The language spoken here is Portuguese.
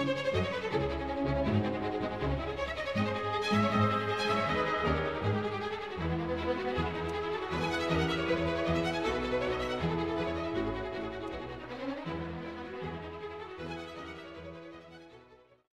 Música